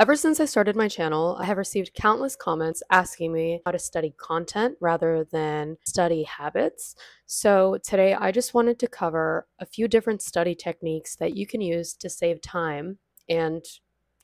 Ever since I started my channel, I have received countless comments asking me how to study content rather than study habits. So today I just wanted to cover a few different study techniques that you can use to save time and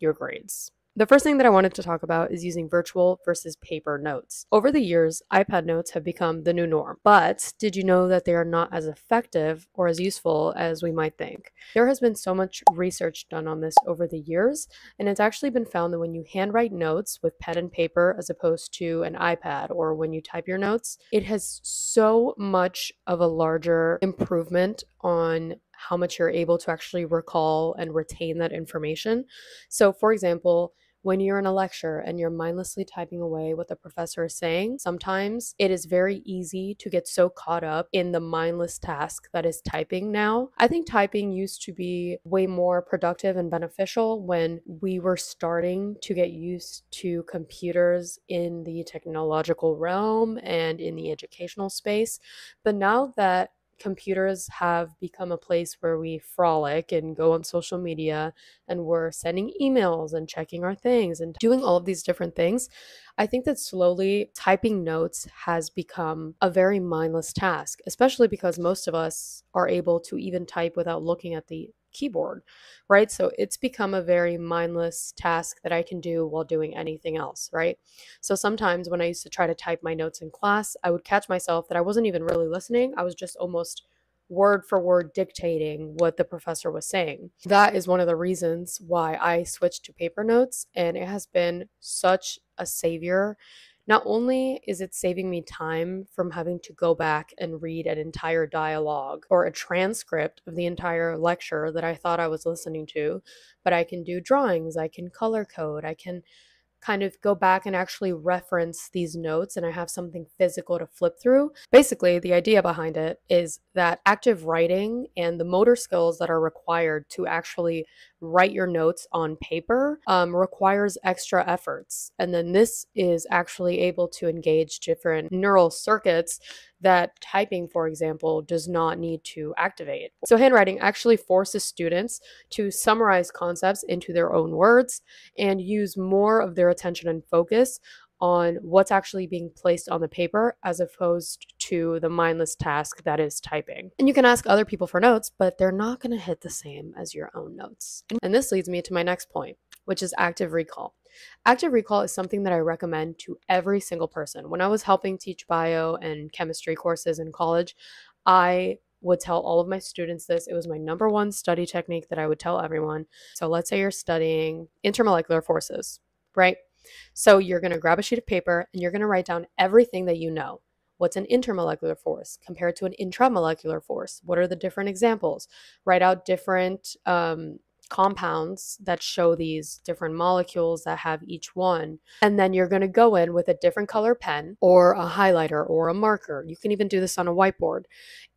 your grades. The first thing that I wanted to talk about is using virtual versus paper notes. Over the years, iPad notes have become the new norm, but did you know that they are not as effective or as useful as we might think? There has been so much research done on this over the years, and it's actually been found that when you handwrite notes with pen and paper as opposed to an iPad or when you type your notes, it has so much of a larger improvement on how much you're able to actually recall and retain that information. So, for example, when you're in a lecture and you're mindlessly typing away what the professor is saying, sometimes it is very easy to get so caught up in the mindless task that is typing now. I think typing used to be way more productive and beneficial when we were starting to get used to computers in the technological realm and in the educational space. But now that computers have become a place where we frolic and go on social media and we're sending emails and checking our things and doing all of these different things. I think that slowly typing notes has become a very mindless task, especially because most of us are able to even type without looking at the keyboard, right? So it's become a very mindless task that I can do while doing anything else, right? So sometimes when I used to try to type my notes in class, I would catch myself that I wasn't even really listening. I was just almost word for word dictating what the professor was saying. That is one of the reasons why I switched to paper notes, and it has been such a savior not only is it saving me time from having to go back and read an entire dialogue or a transcript of the entire lecture that I thought I was listening to, but I can do drawings, I can color code, I can kind of go back and actually reference these notes and I have something physical to flip through. Basically, the idea behind it is that active writing and the motor skills that are required to actually write your notes on paper um, requires extra efforts. And then this is actually able to engage different neural circuits that typing, for example, does not need to activate. So, handwriting actually forces students to summarize concepts into their own words and use more of their attention and focus on what's actually being placed on the paper as opposed to the mindless task that is typing. And you can ask other people for notes, but they're not going to hit the same as your own notes. And this leads me to my next point, which is active recall. Active recall is something that I recommend to every single person. When I was helping teach bio and chemistry courses in college, I would tell all of my students this. It was my number one study technique that I would tell everyone. So let's say you're studying intermolecular forces, right? So you're going to grab a sheet of paper and you're going to write down everything that you know. What's an intermolecular force compared to an intramolecular force? What are the different examples? Write out different um, compounds that show these different molecules that have each one. And then you're going to go in with a different color pen or a highlighter or a marker. You can even do this on a whiteboard.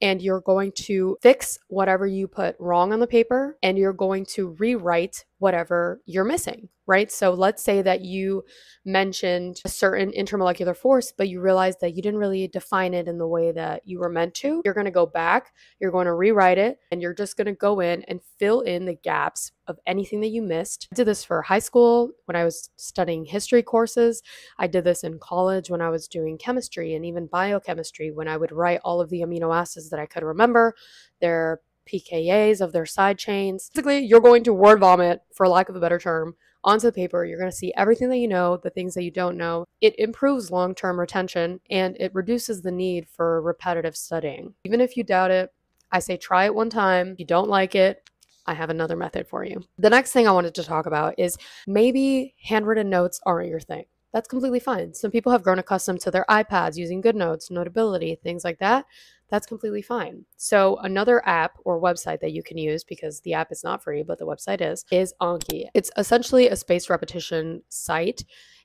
And you're going to fix whatever you put wrong on the paper and you're going to rewrite whatever you're missing, right? So let's say that you mentioned a certain intermolecular force, but you realized that you didn't really define it in the way that you were meant to. You're going to go back, you're going to rewrite it, and you're just going to go in and fill in the gaps of anything that you missed. I did this for high school when I was studying history courses. I did this in college when I was doing chemistry and even biochemistry when I would write all of the amino acids that I could remember, their pKas of their side chains. Basically, you're going to word vomit, for lack of a better term, onto the paper. You're going to see everything that you know, the things that you don't know. It improves long term retention and it reduces the need for repetitive studying. Even if you doubt it, I say try it one time. If you don't like it, I have another method for you. The next thing I wanted to talk about is maybe handwritten notes aren't your thing. That's completely fine. Some people have grown accustomed to their iPads using GoodNotes, Notability, things like that that's completely fine. So another app or website that you can use because the app is not free, but the website is is Anki. It's essentially a spaced repetition site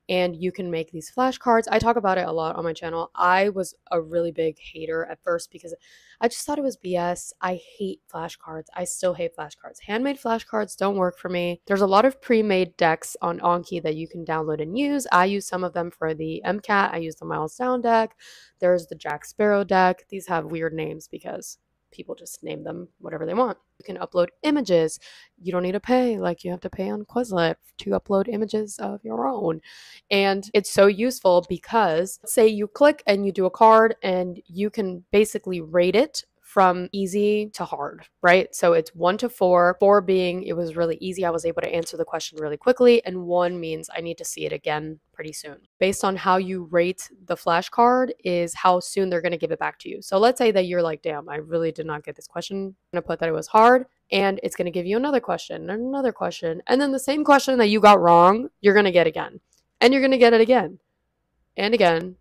and you can make these flashcards. I talk about it a lot on my channel. I was a really big hater at first because I just thought it was BS. I hate flashcards. I still hate flashcards. Handmade flashcards don't work for me. There's a lot of pre-made decks on Anki that you can download and use. I use some of them for the MCAT. I use the Miles Down deck. There's the Jack Sparrow deck. These have weird names because people just name them whatever they want. You can upload images. You don't need to pay like you have to pay on Quizlet to upload images of your own. And it's so useful because say you click and you do a card and you can basically rate it from easy to hard, right? So it's one to four, four being it was really easy. I was able to answer the question really quickly, and one means I need to see it again pretty soon. Based on how you rate the flashcard, is how soon they're going to give it back to you. So let's say that you're like, damn, I really did not get this question. I'm going to put that it was hard, and it's going to give you another question, and another question, and then the same question that you got wrong, you're going to get again, and you're going to get it again, and again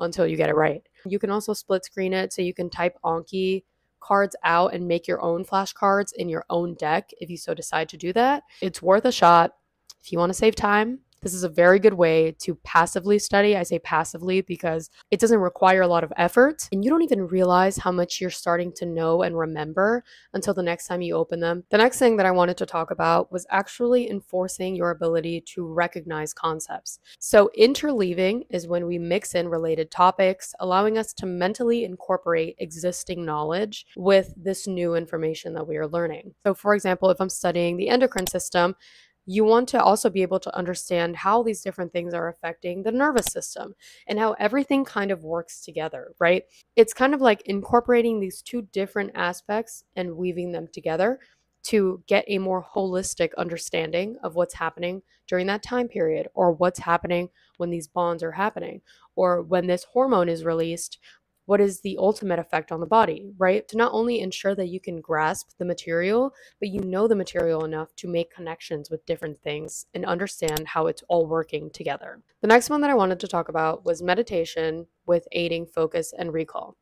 until you get it right. You can also split screen it so you can type Anki cards out and make your own flashcards in your own deck if you so decide to do that. It's worth a shot. If you want to save time, this is a very good way to passively study. I say passively because it doesn't require a lot of effort and you don't even realize how much you're starting to know and remember until the next time you open them. The next thing that I wanted to talk about was actually enforcing your ability to recognize concepts. So, interleaving is when we mix in related topics, allowing us to mentally incorporate existing knowledge with this new information that we are learning. So, for example, if I'm studying the endocrine system, you want to also be able to understand how these different things are affecting the nervous system and how everything kind of works together, right? It's kind of like incorporating these two different aspects and weaving them together to get a more holistic understanding of what's happening during that time period or what's happening when these bonds are happening or when this hormone is released what is the ultimate effect on the body, right? To not only ensure that you can grasp the material, but you know the material enough to make connections with different things and understand how it's all working together. The next one that I wanted to talk about was meditation with aiding focus and recall.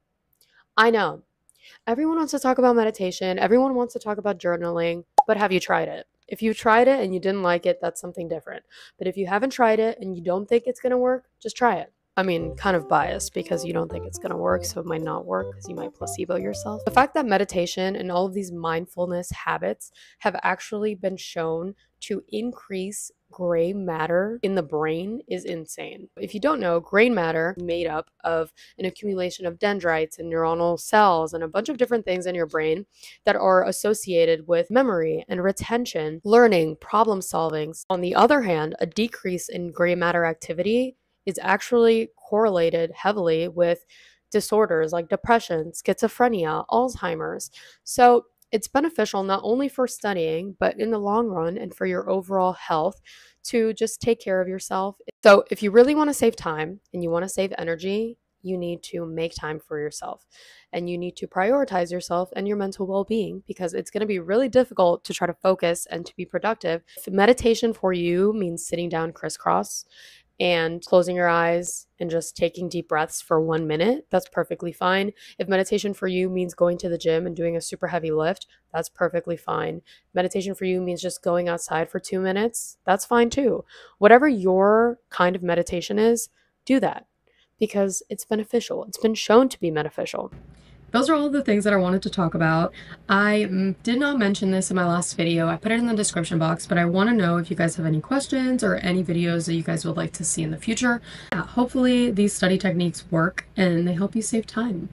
I know everyone wants to talk about meditation, everyone wants to talk about journaling, but have you tried it? If you tried it and you didn't like it, that's something different. But if you haven't tried it and you don't think it's going to work, just try it. I mean, kind of biased because you don't think it's going to work, so it might not work because you might placebo yourself. The fact that meditation and all of these mindfulness habits have actually been shown to increase gray matter in the brain is insane. If you don't know, gray matter made up of an accumulation of dendrites and neuronal cells and a bunch of different things in your brain that are associated with memory and retention, learning, problem solving. On the other hand, a decrease in gray matter activity is actually correlated heavily with disorders like depression, schizophrenia, Alzheimer's. So it's beneficial not only for studying, but in the long run and for your overall health to just take care of yourself. So if you really want to save time and you want to save energy, you need to make time for yourself and you need to prioritize yourself and your mental well being because it's going to be really difficult to try to focus and to be productive. If meditation for you means sitting down crisscross and closing your eyes and just taking deep breaths for one minute, that's perfectly fine. If meditation for you means going to the gym and doing a super heavy lift, that's perfectly fine. Meditation for you means just going outside for two minutes, that's fine too. Whatever your kind of meditation is, do that because it's beneficial. It's been shown to be beneficial those are all the things that I wanted to talk about. I mm, did not mention this in my last video. I put it in the description box, but I want to know if you guys have any questions or any videos that you guys would like to see in the future. Yeah, hopefully these study techniques work and they help you save time.